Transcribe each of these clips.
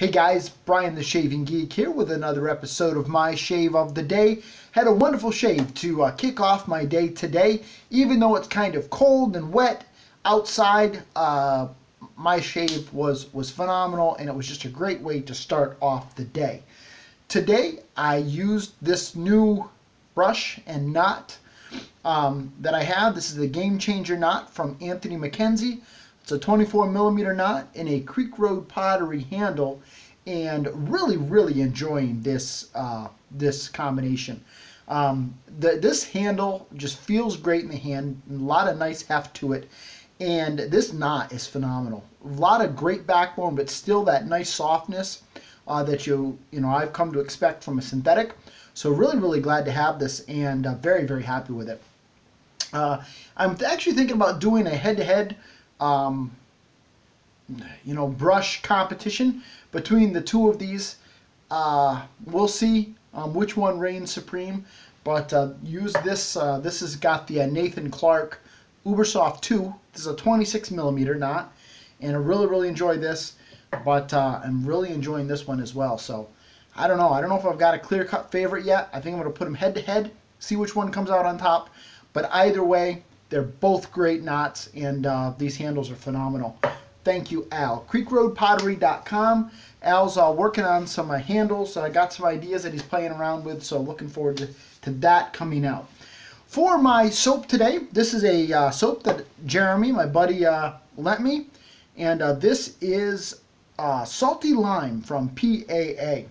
Hey guys, Brian the Shaving Geek here with another episode of my shave of the day. Had a wonderful shave to uh, kick off my day today. Even though it's kind of cold and wet outside, uh, my shave was, was phenomenal and it was just a great way to start off the day. Today I used this new brush and knot um, that I have. This is the Game Changer knot from Anthony Mackenzie. It's a 24 millimeter knot in a Creek Road pottery handle and really, really enjoying this, uh, this combination. Um, the, this handle just feels great in the hand, a lot of nice heft to it, and this knot is phenomenal. A lot of great backbone, but still that nice softness uh, that you, you know, I've come to expect from a synthetic. So really, really glad to have this and uh, very, very happy with it. Uh, I'm actually thinking about doing a head-to-head um, you know, brush competition between the two of these. Uh, we'll see um, which one reigns supreme, but uh, use this. Uh, this has got the uh, Nathan Clark Ubersoft 2. This is a 26 millimeter knot, and I really, really enjoy this, but uh, I'm really enjoying this one as well. So I don't know. I don't know if I've got a clear-cut favorite yet. I think I'm going to put them head-to-head, -head, see which one comes out on top. But either way, they're both great knots, and uh, these handles are phenomenal. Thank you, Al. CreekRoadPottery.com. Al's uh, working on some uh, handles. I got some ideas that he's playing around with, so looking forward to, to that coming out. For my soap today, this is a uh, soap that Jeremy, my buddy, uh, lent me. And uh, this is Salty Lime from PAA.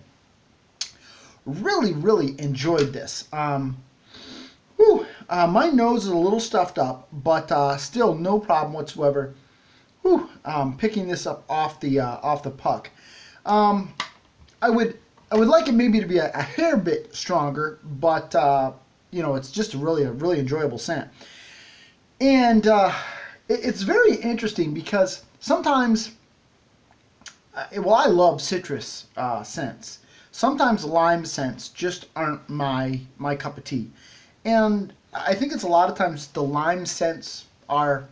Really, really enjoyed this. Um, whew, my nose is a little stuffed up, but still no problem whatsoever whew, um, picking this up off the uh, off the puck. Um, I would I would like it maybe to be a, a hair bit stronger, but uh, you know it's just really a really enjoyable scent. And uh, it, it's very interesting because sometimes, uh, well, I love citrus uh, scents. Sometimes lime scents just aren't my my cup of tea, and I think it's a lot of times the lime scents are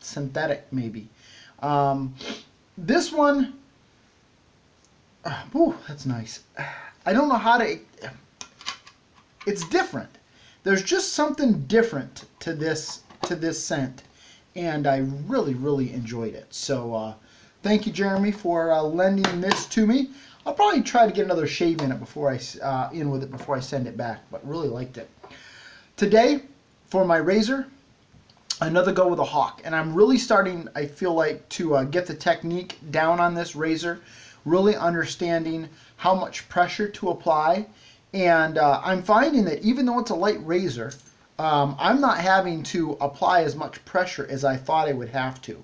synthetic maybe. Um, this one, uh, ooh, that's nice. I don't know how to, it's different. There's just something different to this, to this scent. And I really, really enjoyed it. So uh, thank you, Jeremy, for uh, lending this to me. I'll probably try to get another shave in it before I uh, in with it before I send it back, but really liked it. Today, for my razor, another go with a hawk. And I'm really starting I feel like to uh, get the technique down on this razor really understanding how much pressure to apply. And uh, I'm finding that even though it's a light razor um, I'm not having to apply as much pressure as I thought I would have to.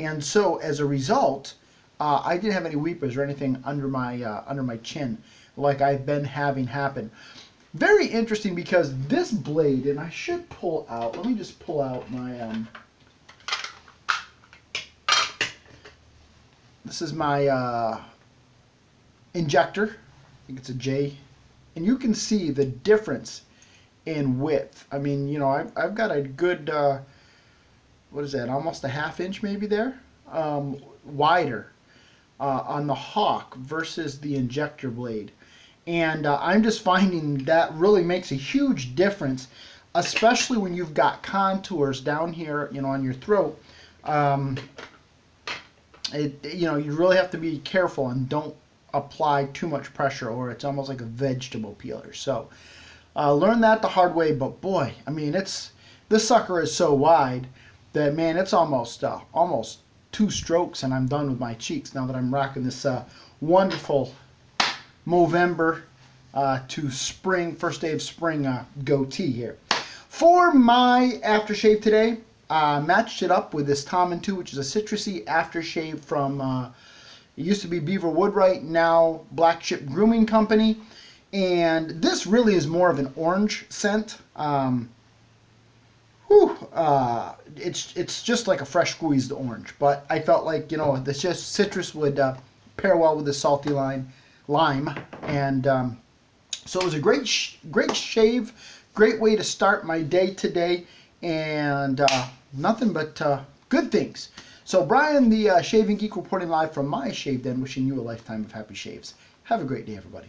And so as a result uh, I didn't have any weepers or anything under my uh, under my chin like I've been having happen very interesting because this blade, and I should pull out, let me just pull out my, um, this is my uh, injector, I think it's a J, and you can see the difference in width. I mean, you know, I've, I've got a good, uh, what is that, almost a half inch maybe there, um, wider uh, on the Hawk versus the injector blade. And uh, I'm just finding that really makes a huge difference, especially when you've got contours down here, you know, on your throat. Um, it, you know, you really have to be careful and don't apply too much pressure or it's almost like a vegetable peeler. So, uh, learn that the hard way, but boy, I mean, it's, this sucker is so wide that, man, it's almost, uh, almost two strokes and I'm done with my cheeks now that I'm rocking this uh, wonderful Movember uh, to spring, first day of spring uh, goatee here. For my aftershave today, I uh, matched it up with this Thomas Tew, which is a citrusy aftershave from, uh, it used to be Beaver Woodwright, now Blackship Grooming Company. And this really is more of an orange scent. Um, whew, uh, it's, it's just like a fresh squeezed orange. But I felt like, you know, just citrus would uh, pair well with the salty lime lime. And um, so it was a great, sh great shave, great way to start my day today, and uh, nothing but uh, good things. So, Brian, the uh, Shaving Geek, reporting live from my shave den, wishing you a lifetime of happy shaves. Have a great day, everybody.